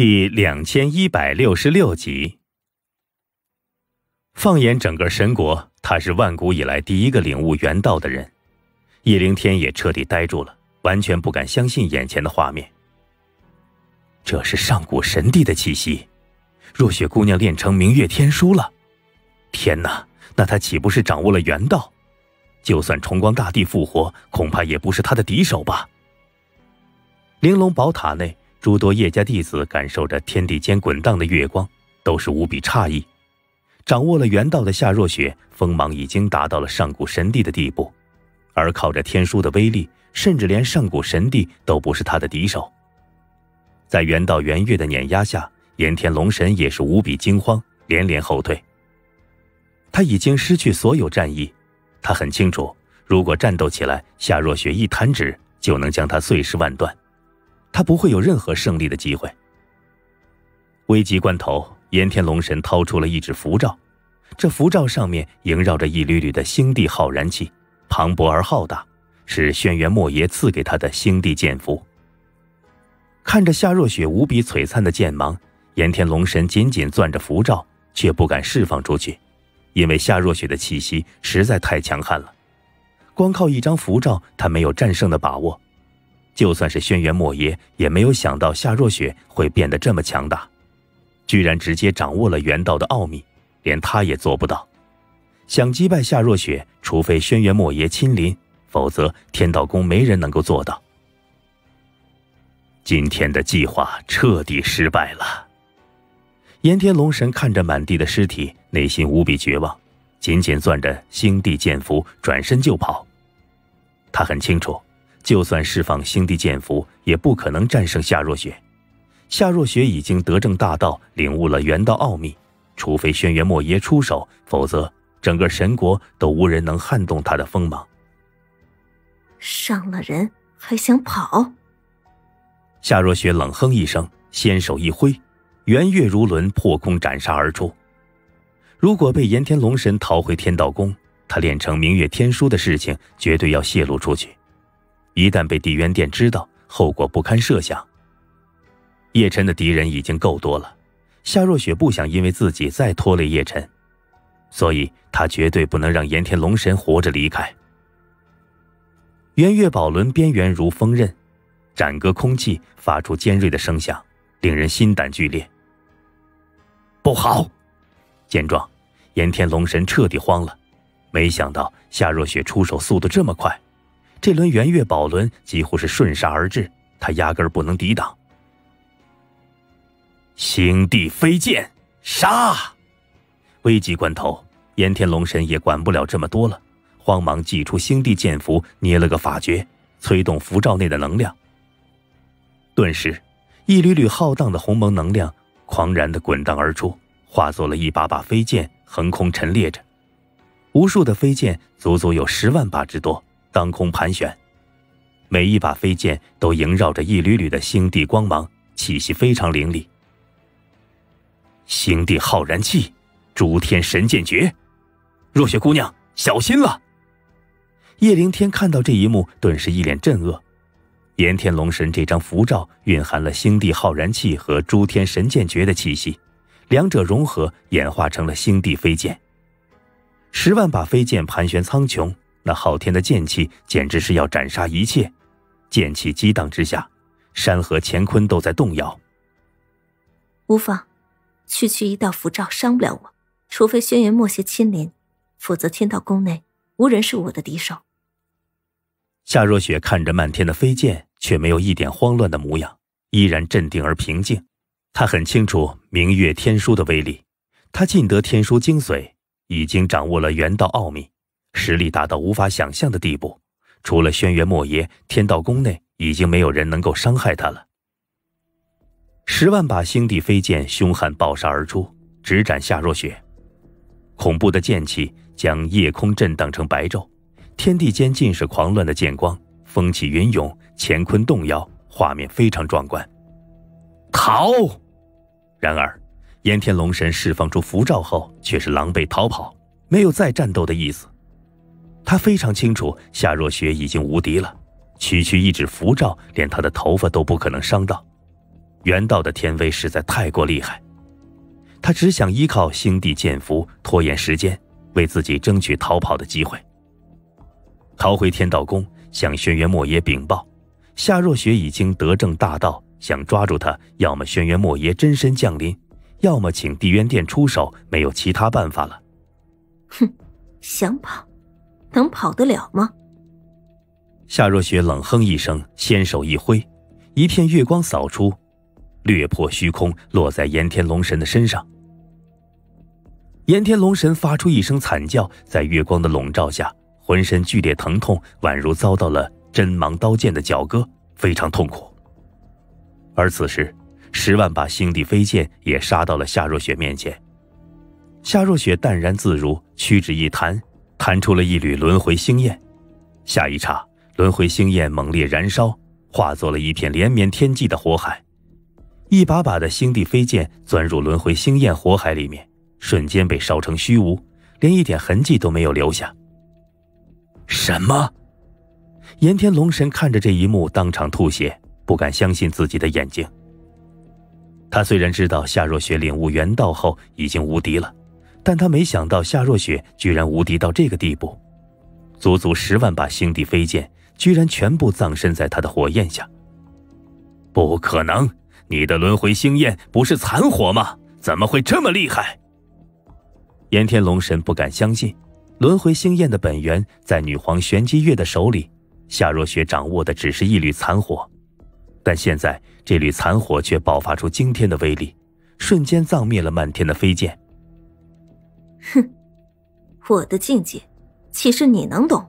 第两千一百六十六集。放眼整个神国，他是万古以来第一个领悟元道的人。叶灵天也彻底呆住了，完全不敢相信眼前的画面。这是上古神帝的气息，若雪姑娘练成明月天书了。天哪，那她岂不是掌握了元道？就算重光大帝复活，恐怕也不是她的敌手吧？玲珑宝塔内。诸多叶家弟子感受着天地间滚荡的月光，都是无比诧异。掌握了元道的夏若雪，锋芒已经达到了上古神帝的地步，而靠着天书的威力，甚至连上古神帝都不是他的敌手。在元道元月的碾压下，炎天龙神也是无比惊慌，连连后退。他已经失去所有战意，他很清楚，如果战斗起来，夏若雪一弹指就能将他碎尸万段。他不会有任何胜利的机会。危急关头，炎天龙神掏出了一纸符咒，这符咒上面萦绕着一缕缕的星帝浩然气，磅礴而浩大，是轩辕莫邪赐给他的星帝剑符。看着夏若雪无比璀璨的剑芒，炎天龙神紧紧攥着符咒，却不敢释放出去，因为夏若雪的气息实在太强悍了，光靠一张符咒，他没有战胜的把握。就算是轩辕莫邪也没有想到夏若雪会变得这么强大，居然直接掌握了元道的奥秘，连他也做不到。想击败夏若雪，除非轩辕莫邪亲临，否则天道宫没人能够做到。今天的计划彻底失败了。炎天龙神看着满地的尸体，内心无比绝望，紧紧攥着星帝剑符，转身就跑。他很清楚。就算释放星帝剑符，也不可能战胜夏若雪。夏若雪已经得证大道，领悟了元道奥秘，除非轩辕莫邪出手，否则整个神国都无人能撼动他的锋芒。伤了人还想跑？夏若雪冷哼一声，纤手一挥，圆月如轮破空斩杀而出。如果被炎天龙神逃回天道宫，他练成明月天书的事情绝对要泄露出去。一旦被地渊殿知道，后果不堪设想。叶晨的敌人已经够多了，夏若雪不想因为自己再拖累叶晨，所以她绝对不能让炎天龙神活着离开。圆月宝轮边缘如锋刃，斩割空气，发出尖锐的声响，令人心胆俱裂。不好！见状，炎天龙神彻底慌了，没想到夏若雪出手速度这么快。这轮圆月宝轮几乎是顺杀而至，他压根不能抵挡。星帝飞剑，杀！危急关头，炎天龙神也管不了这么多了，慌忙祭出星帝剑符，捏了个法诀，催动符罩内的能量。顿时，一缕缕浩荡的鸿蒙能量狂然的滚荡而出，化作了一把把飞剑，横空陈列着。无数的飞剑，足足有十万把之多。当空盘旋，每一把飞剑都萦绕着一缕缕的星帝光芒，气息非常凌厉。星帝浩然气，诸天神剑诀，若雪姑娘小心了！叶灵天看到这一幕，顿时一脸震愕。炎天龙神这张符罩蕴含了星帝浩然气和诸天神剑诀的气息，两者融合演化成了星帝飞剑。十万把飞剑盘旋苍穹。那昊天的剑气简直是要斩杀一切，剑气激荡之下，山河乾坤都在动摇。无妨，区区一道符咒伤不了我，除非轩辕墨邪亲临，否则天道宫内无人是我的敌手。夏若雪看着漫天的飞剑，却没有一点慌乱的模样，依然镇定而平静。她很清楚明月天书的威力，她尽得天书精髓，已经掌握了元道奥秘。实力大到无法想象的地步，除了轩辕莫邪，天道宫内已经没有人能够伤害他了。十万把星帝飞剑凶悍爆杀而出，直斩夏若雪。恐怖的剑气将夜空震荡成白昼，天地间尽是狂乱的剑光，风起云涌，乾坤动摇，画面非常壮观。逃！然而，炎天龙神释放出符咒后，却是狼狈逃跑，没有再战斗的意思。他非常清楚，夏若雪已经无敌了，区区一纸符咒，连他的头发都不可能伤到。元道的天威实在太过厉害，他只想依靠星帝剑符拖延时间，为自己争取逃跑的机会。逃回天道宫，向轩辕莫邪禀报，夏若雪已经得正大道，想抓住他，要么轩辕莫邪真身降临，要么请地渊殿出手，没有其他办法了。哼，想跑，能跑得了吗？夏若雪冷哼一声，纤手一挥，一片月光扫出，掠破虚空，落在炎天龙神的身上。炎天龙神发出一声惨叫，在月光的笼罩下。浑身剧烈疼痛，宛如遭到了针芒刀剑的绞割，非常痛苦。而此时，十万把星帝飞剑也杀到了夏若雪面前。夏若雪淡然自如，屈指一弹，弹出了一缕轮回星焰。下一刹，轮回星焰猛烈燃烧，化作了一片连绵天际的火海。一把把的星帝飞剑钻入轮回星焰火海里面，瞬间被烧成虚无，连一点痕迹都没有留下。什么？炎天龙神看着这一幕，当场吐血，不敢相信自己的眼睛。他虽然知道夏若雪领悟元道后已经无敌了，但他没想到夏若雪居然无敌到这个地步，足足十万把星帝飞剑居然全部葬身在他的火焰下。不可能！你的轮回星焰不是残火吗？怎么会这么厉害？炎天龙神不敢相信。轮回星焰的本源在女皇玄机月的手里，夏若雪掌握的只是一缕残火，但现在这缕残火却爆发出惊天的威力，瞬间葬灭了漫天的飞剑。哼，我的境界，岂是你能懂？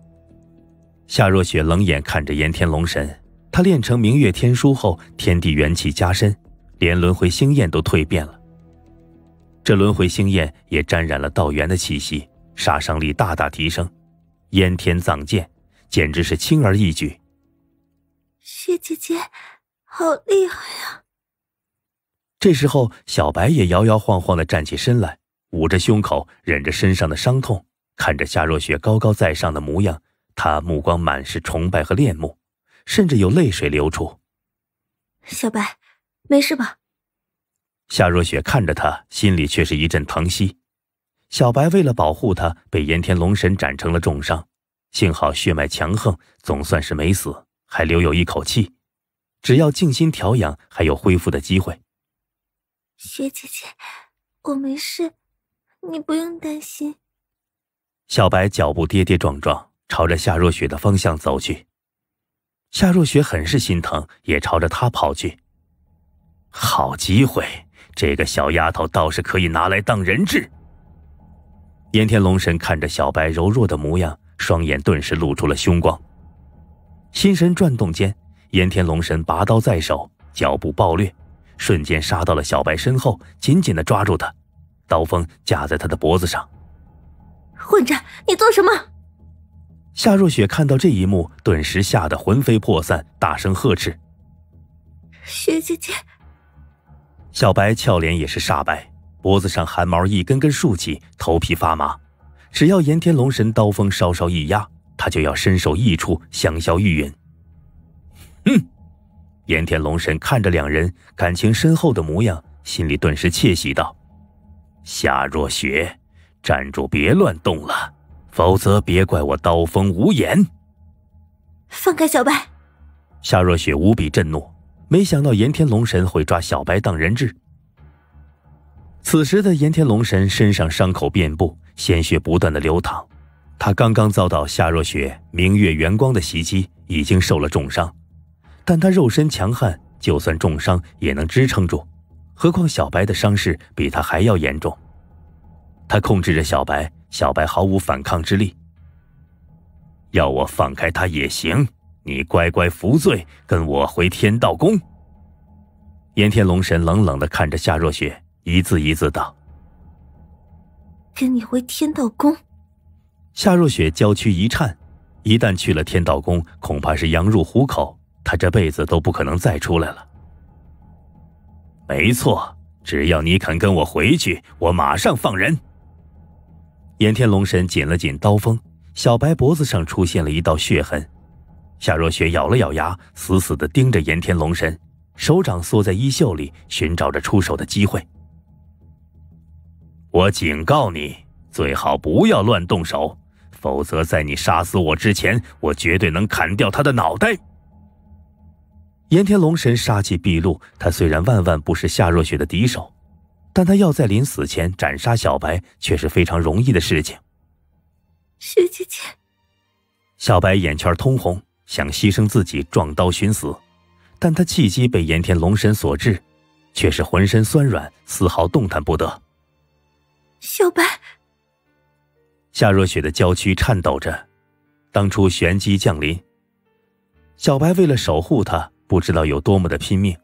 夏若雪冷眼看着炎天龙神，他练成明月天书后，天地元气加深，连轮回星焰都蜕变了。这轮回星焰也沾染了道元的气息。杀伤力大大提升，燕天藏剑简直是轻而易举。雪姐姐，好厉害呀！这时候，小白也摇摇晃晃的站起身来，捂着胸口，忍着身上的伤痛，看着夏若雪高高在上的模样，他目光满是崇拜和恋慕，甚至有泪水流出。小白，没事吧？夏若雪看着他，心里却是一阵疼惜。小白为了保护他，被炎天龙神斩成了重伤，幸好血脉强横，总算是没死，还留有一口气。只要静心调养，还有恢复的机会。雪姐姐，我没事，你不用担心。小白脚步跌跌撞撞，朝着夏若雪的方向走去。夏若雪很是心疼，也朝着他跑去。好机会，这个小丫头倒是可以拿来当人质。炎天龙神看着小白柔弱的模样，双眼顿时露出了凶光。心神转动间，炎天龙神拔刀在手，脚步暴掠，瞬间杀到了小白身后，紧紧的抓住他，刀锋架在他的脖子上。混账，你做什么？夏若雪看到这一幕，顿时吓得魂飞魄散，大声呵斥：“雪姐姐！”小白俏脸也是煞白。脖子上汗毛一根根竖起，头皮发麻。只要炎天龙神刀锋稍稍一压，他就要身首异处，香消玉殒。哼！炎天龙神看着两人感情深厚的模样，心里顿时窃喜道：“夏若雪，站住，别乱动了，否则别怪我刀锋无眼。”放开小白！夏若雪无比震怒，没想到炎天龙神会抓小白当人质。此时的炎天龙神身上伤口遍布，鲜血不断的流淌。他刚刚遭到夏若雪明月圆光的袭击，已经受了重伤，但他肉身强悍，就算重伤也能支撑住。何况小白的伤势比他还要严重。他控制着小白，小白毫无反抗之力。要我放开他也行，你乖乖服罪，跟我回天道宫。炎天龙神冷冷的看着夏若雪。一字一字道：“跟你回天道宫。”夏若雪娇躯一颤，一旦去了天道宫，恐怕是羊入虎口，她这辈子都不可能再出来了。没错，只要你肯跟我回去，我马上放人。炎天龙神紧了紧刀锋，小白脖子上出现了一道血痕。夏若雪咬了咬牙，死死的盯着炎天龙神，手掌缩在衣袖里，寻找着出手的机会。我警告你，最好不要乱动手，否则在你杀死我之前，我绝对能砍掉他的脑袋。炎天龙神杀气毕露，他虽然万万不是夏若雪的敌手，但他要在临死前斩杀小白，却是非常容易的事情。雪姐姐，小白眼圈通红，想牺牲自己撞刀寻死，但他气机被炎天龙神所制，却是浑身酸软，丝毫动弹不得。小白，夏若雪的娇躯颤抖着，当初玄机降临，小白为了守护她。不知道有多么的拼命，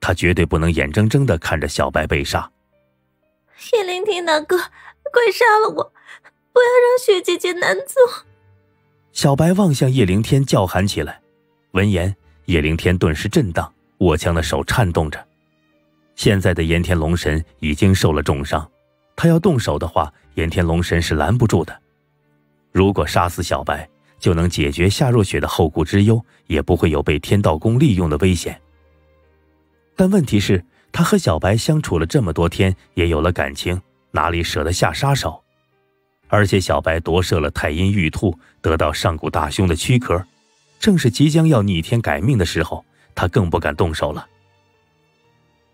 他绝对不能眼睁睁的看着小白被杀。叶灵天大哥，快杀了我，不要让雪姐姐难做！小白望向叶灵天，叫喊起来。闻言，叶灵天顿时震荡，握枪的手颤动着。现在的炎天龙神已经受了重伤，他要动手的话，炎天龙神是拦不住的。如果杀死小白，就能解决夏若雪的后顾之忧，也不会有被天道宫利用的危险。但问题是，他和小白相处了这么多天，也有了感情，哪里舍得下杀手？而且小白夺舍了太阴玉兔，得到上古大凶的躯壳，正是即将要逆天改命的时候，他更不敢动手了。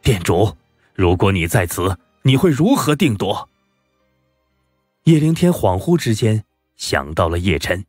店主，如果你在此，你会如何定夺？叶凌天恍惚之间想到了叶辰。